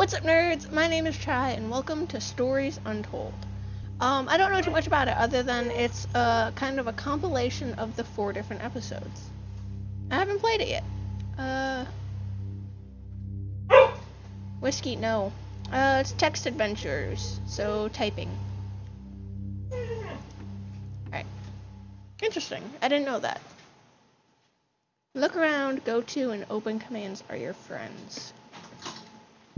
What's up, nerds? My name is Chai, and welcome to Stories Untold. Um, I don't know too much about it other than it's a kind of a compilation of the four different episodes. I haven't played it yet. Uh, whiskey, no. Uh, it's text adventures, so typing. Alright. Interesting. I didn't know that. Look around, go to, and open commands are your friends.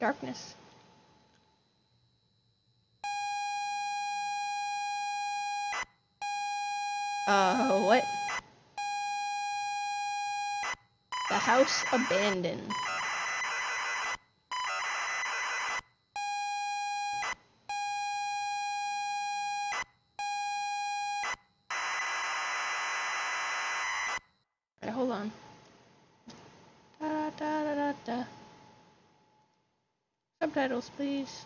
Darkness. Uh, what? The house abandoned. Please.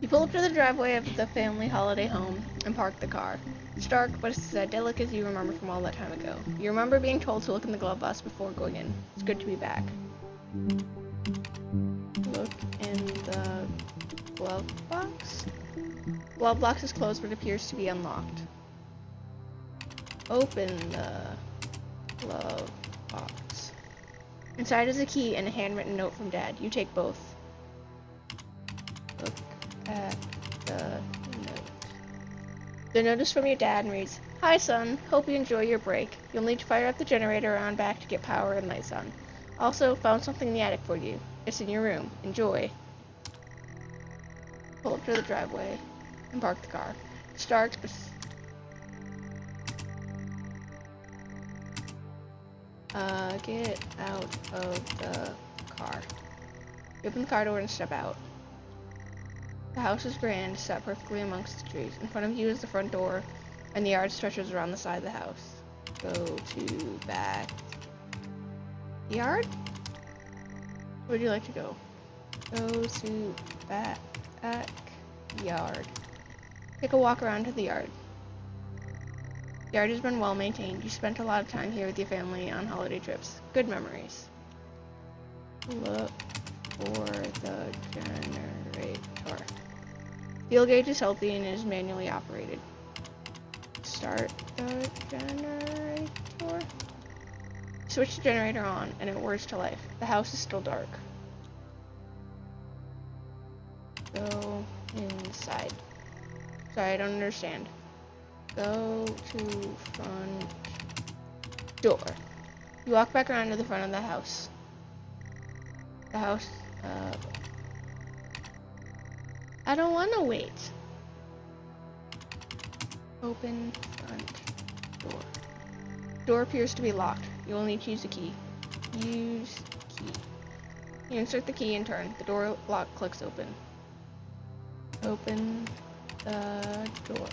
You pull up to the driveway of the family holiday home and park the car. It's dark, but it's as idyllic as you remember from all that time ago. You remember being told to look in the glove box before going in. It's good to be back. Look in the glove box. Glove box is closed, but appears to be unlocked. Open the glove box. Inside is a key and a handwritten note from Dad. You take both. Look at the note. The note is from your dad and reads, Hi son, hope you enjoy your break. You'll need to fire up the generator on back to get power and lights on. Also, found something in the attic for you. It's in your room. Enjoy. Pull up to the driveway and park the car. Start. Uh, get out of the car. Open the car door and step out. The house is grand, set perfectly amongst the trees. In front of you is the front door, and the yard stretches around the side of the house. Go to back yard? Where would you like to go? Go to back yard. Take a walk around to the yard. Yard has been well maintained. You spent a lot of time here with your family on holiday trips. Good memories. Look for the generator. Fuel gauge is healthy and is manually operated. Start the generator. Switch the generator on and it works to life. The house is still dark. Go inside. Sorry, I don't understand. Go to front door. You walk back around to the front of the house. The house, uh, I don't want to wait. Open front door. Door appears to be locked. You will need to use a key. Use key. You insert the key and turn. The door lock clicks open. Open the door.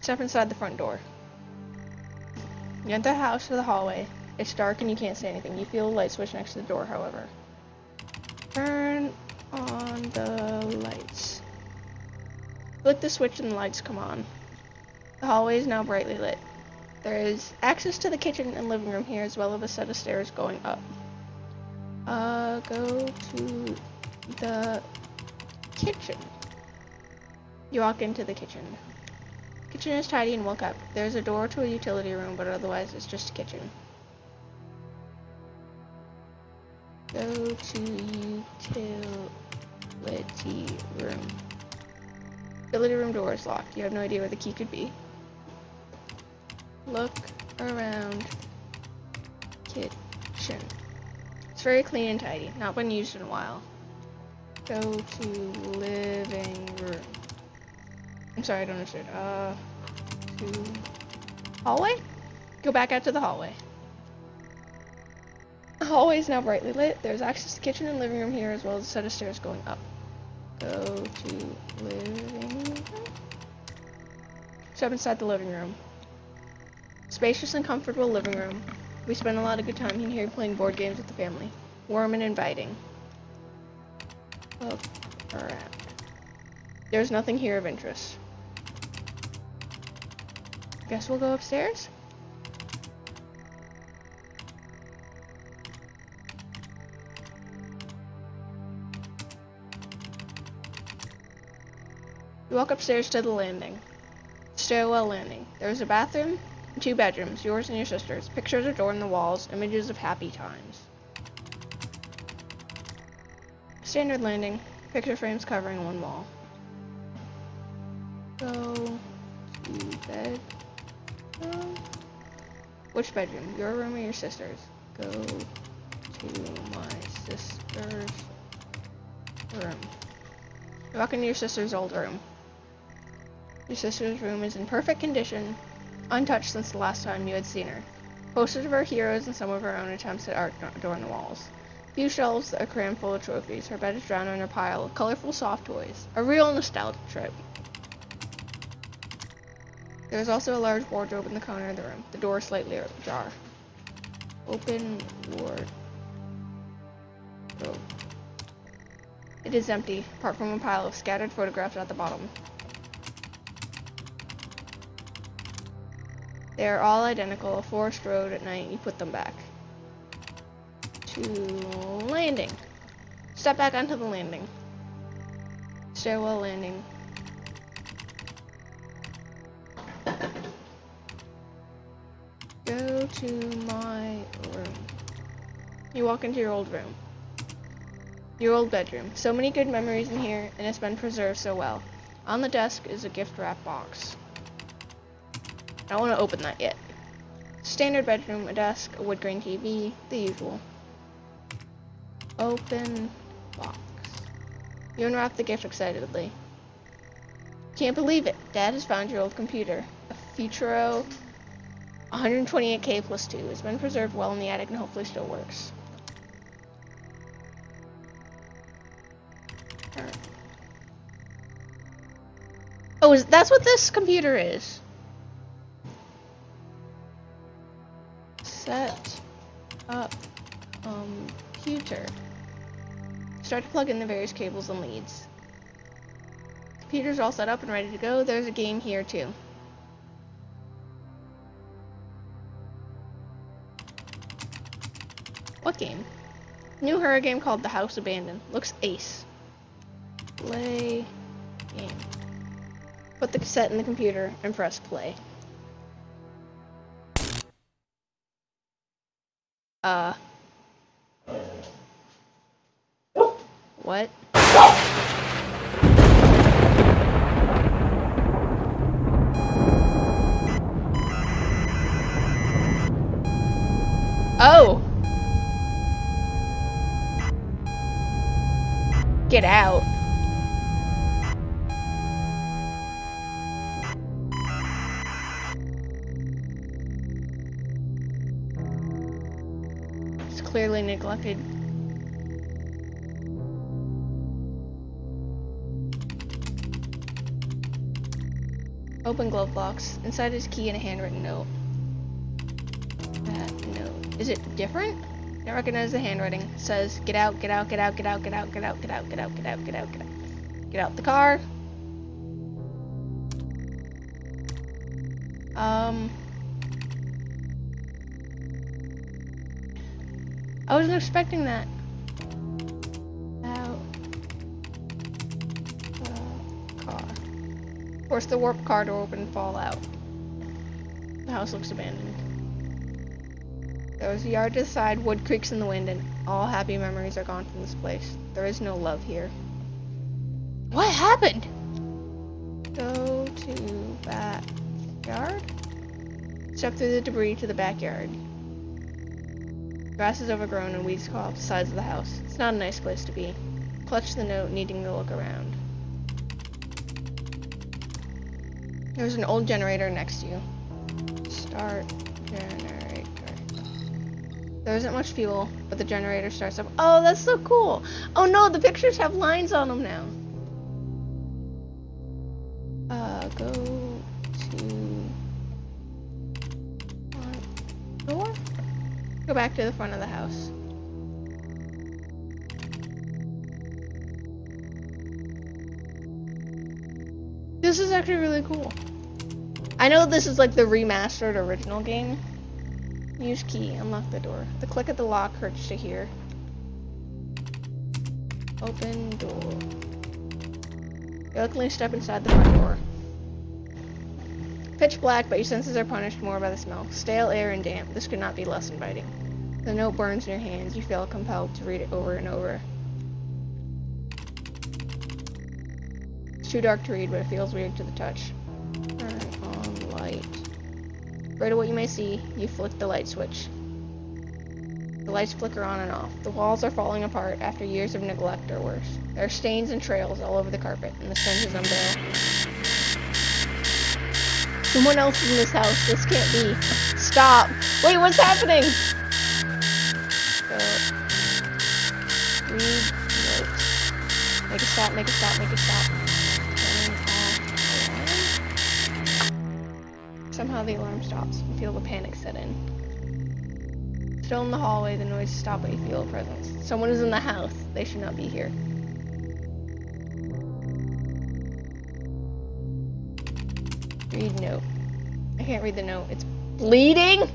Step inside the front door. You enter the house to the hallway. It's dark and you can't see anything. You feel a light switch next to the door, however. Turn on the lights. Flick the switch and the lights come on. The hallway is now brightly lit. There is access to the kitchen and living room here as well as a set of stairs going up. Uh, go to the kitchen. You walk into the kitchen. Kitchen is tidy and well kept. There's a door to a utility room, but otherwise it's just a kitchen. Go to utility room. Utility room door is locked. You have no idea where the key could be. Look around kitchen. It's very clean and tidy, not been used in a while. Go to living room. I'm sorry, I don't understand. Uh, to hallway? Go back out to the hallway. The hallway is now brightly lit. There's access to kitchen and living room here as well as a set of stairs going up. Go to living room. Step inside the living room. Spacious and comfortable living room. We spend a lot of good time in here playing board games with the family. Warm and inviting. Look around. There's nothing here of interest. Guess we'll go upstairs? You walk upstairs to the landing. Stairwell landing. There's a bathroom two bedrooms, yours and your sister's. Pictures adorn the walls, images of happy times. Standard landing. Picture frames covering one wall. Go to bed. Which bedroom? Your room or your sister's? Go to my sister's room. Walk into your sister's old room. Your sister's room is in perfect condition, untouched since the last time you had seen her. Posters of her heroes and some of her own attempts at art adorn the walls. Few shelves are crammed full of trophies. Her bed is drowned in a pile of colorful soft toys. A real nostalgic trip. There is also a large wardrobe in the corner of the room. The door slightly ajar. Open wardrobe. It is empty, apart from a pile of scattered photographs at the bottom. They are all identical. A forest road at night, you put them back. To landing. Step back onto the landing. Stairwell landing. Go to my room. You walk into your old room. Your old bedroom. So many good memories in here, and it's been preserved so well. On the desk is a gift wrap box. I don't want to open that yet. Standard bedroom, a desk, a wood grain TV, the usual. Open box. You unwrap the gift excitedly. Can't believe it. Dad has found your old computer. A Futuro 128K plus 2. It's been preserved well in the attic and hopefully still works. Oh, is, that's what this computer is. set up um, computer. Start to plug in the various cables and leads. Computer's all set up and ready to go. There's a game here too. Game? New horror game called The House Abandoned. Looks ace. Play game. Put the cassette in the computer and press play. Uh. What? Oh! Out. clearly neglected. Open glove box. Inside is key and a handwritten note. Uh, that note. Is it different? Don't recognize the handwriting. It says, get out, get out, get out, get out, get out, get out, get out, get out, get out, get out, get out. Get out the car. Um... I wasn't expecting that. Out. Uh, car. Force the warp car to open and fall out. The house looks abandoned. There was a yard to the side, wood creaks in the wind, and all happy memories are gone from this place. There is no love here. What happened? Go to backyard. Step through the debris to the backyard. Grass is overgrown and weeds crawl up the sides of the house. It's not a nice place to be. Clutch the note, needing to look around. There's an old generator next to you. Start generator. There isn't much fuel, but the generator starts up. Oh, that's so cool! Oh no, the pictures have lines on them now. Uh, go to door. Go back to the front of the house. This is actually really cool. I know this is like the remastered original game. Use key, unlock the door. The click of the lock hurts to hear. Open door. Reluctantly step inside the front door. Pitch black, but your senses are punished more by the smell. Stale air and damp. This could not be less inviting. The note burns in your hands. You feel compelled to read it over and over. It's too dark to read, but it feels weird to the touch. Turn on light. Right of what you may see, you flick the light switch. The lights flicker on and off. The walls are falling apart after years of neglect or worse. There are stains and trails all over the carpet, and the stench is unbearable. Someone else in this house. This can't be. Stop. Wait, what's happening? Go. Read notes. Make a stop, make a stop, make a stop. Turning off alarm. Somehow the alarm stops. You feel the panic set in. Still in the hallway, the noise stops, but you feel a presence. Someone is in the house. They should not be here. Read note. I can't read the note. It's bleeding.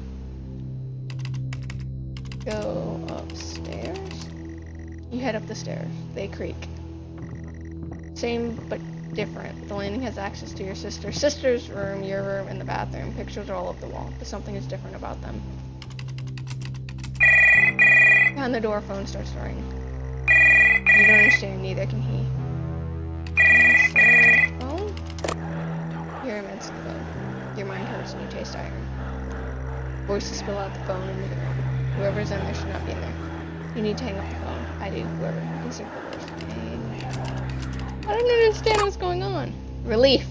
Go upstairs. You head up the stairs. They creak. Same but different. The landing has access to your sister's sister's room, your room, and the bathroom. Pictures are all over the wall, but something is different about them. Behind the door, phone starts to ring. You don't understand, neither can he. Answer phone? You're. Your mind hurts and you taste iron. Voices spill out the phone in the room. Whoever's in there should not be in there. You need to hang up the phone. I do, whoever. Reverse. I don't understand what's going on. Relief.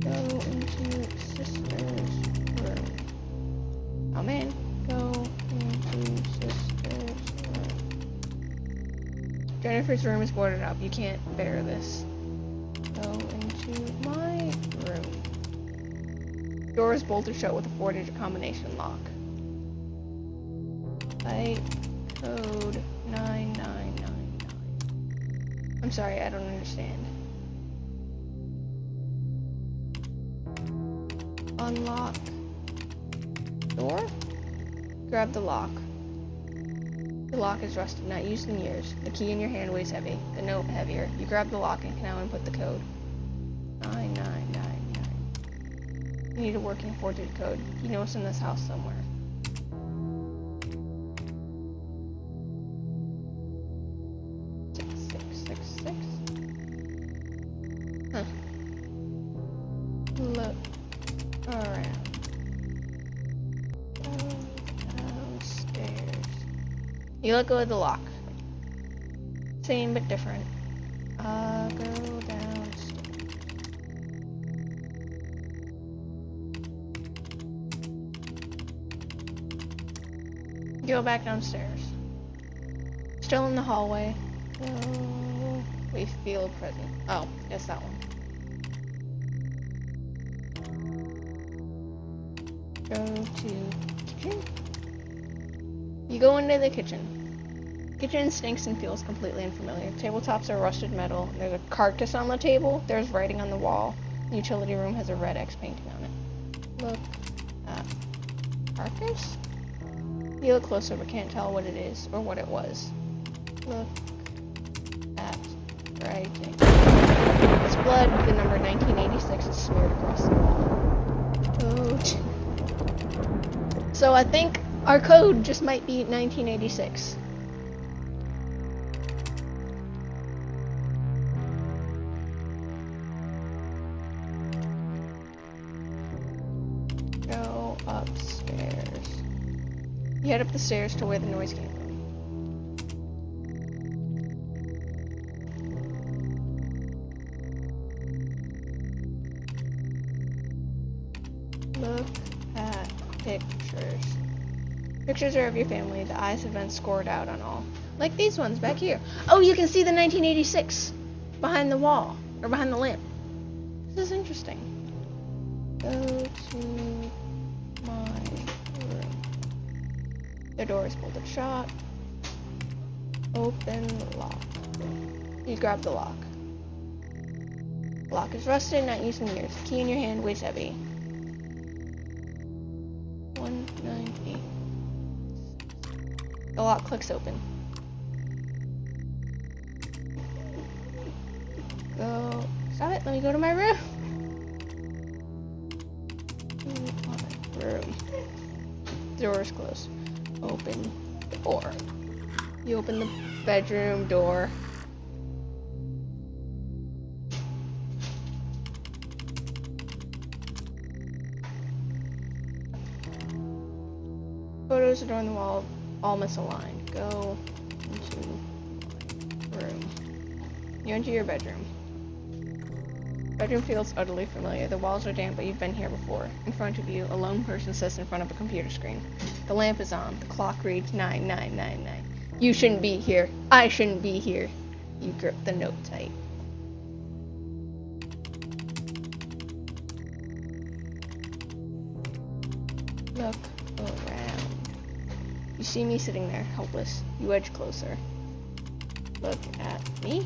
Go into sister's room. Go into sister's room. Jennifer's room is boarded up. You can't bear this. Go into my room. Door is bolted shut with a four-digit combination lock. Light code 9999. I'm sorry, I don't understand. Unlock door. Grab the lock. The lock is rusted, not used in years. The key in your hand weighs heavy, the note heavier. You grab the lock and can now input the code. 9999. You need a working four-digit code. You know it's in this house somewhere. You let go of the lock. Same but different. Uh, go downstairs. Go back downstairs. Still in the hallway. Go. We feel present. Oh, it's that one. Go to. You go into the kitchen. Kitchen stinks and feels completely unfamiliar. Tabletops are rusted metal. There's a carcass on the table. There's writing on the wall. The utility room has a red X painting on it. Look at carcass. You look closer but can't tell what it is or what it was. Look at writing. It's blood with the number 1986 is smeared across the wall. Oh, Code. So I think our code just might be 1986. Go upstairs. You head up the stairs to where the noise came from. Pictures are of your family. The eyes have been scored out on all. Like these ones back here. Oh, you can see the 1986 behind the wall or behind the lamp. This is interesting. Go to my room. The door is bolted shut. Open the lock. You grab the lock. Lock is rusted, not used in years. Key in your hand weighs heavy. The lock clicks open. Go. Stop it. Let me go to my room. Room. Door is closed. Open door. You open the bedroom door. Photos adorn the wall, all misaligned. Go into room. You enter your bedroom. Bedroom feels utterly familiar. The walls are damp, but you've been here before. In front of you, a lone person sits in front of a computer screen. The lamp is on. The clock reads 9999. You shouldn't be here. I shouldn't be here. You grip the note tight. Look see me sitting there, helpless. You edge closer. Look at me.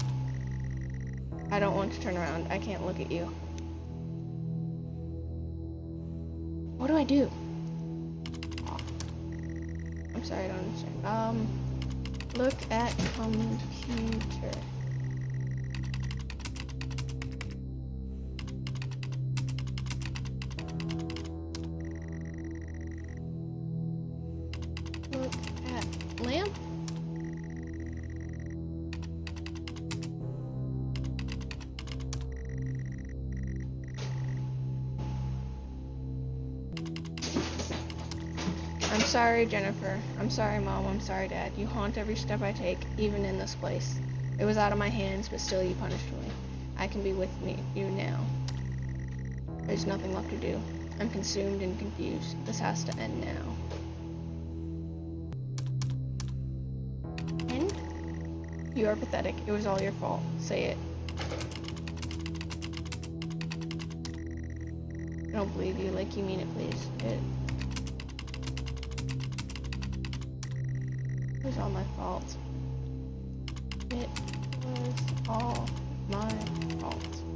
I don't want to turn around. I can't look at you. What do I do? I'm sorry, I don't understand. Um, look at computer. Lamp. I'm sorry, Jennifer. I'm sorry, Mom. I'm sorry, Dad. You haunt every step I take, even in this place. It was out of my hands, but still you punished me. I can be with me, you now. There's nothing left to do. I'm consumed and confused. This has to end now. You are pathetic. It was all your fault. Say it. I don't believe you. Like you mean it, please. It was all my fault. It was all my fault.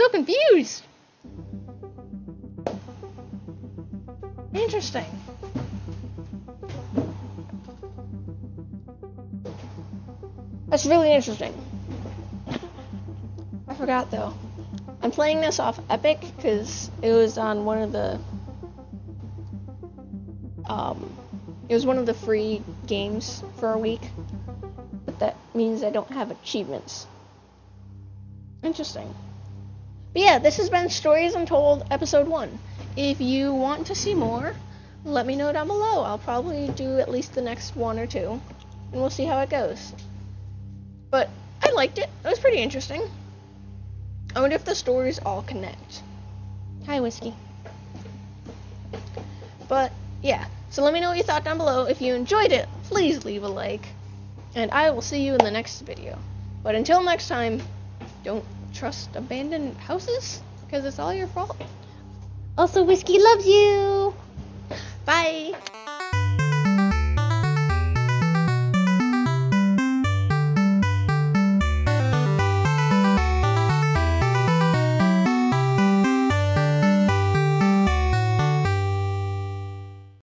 So confused! Interesting. That's really interesting. I forgot though. I'm playing this off Epic because it was on one of the. Um, it was one of the free games for a week, but that means I don't have achievements. Interesting. But yeah, this has been Stories Untold Episode 1. If you want to see more, let me know down below. I'll probably do at least the next one or two, and we'll see how it goes. But I liked it. It was pretty interesting. I wonder if the stories all connect. Hi, Whiskey. But yeah, so let me know what you thought down below. If you enjoyed it, please leave a like. And I will see you in the next video. But until next time, don't trust abandoned houses because it's all your fault. Also, Whiskey loves you. Bye.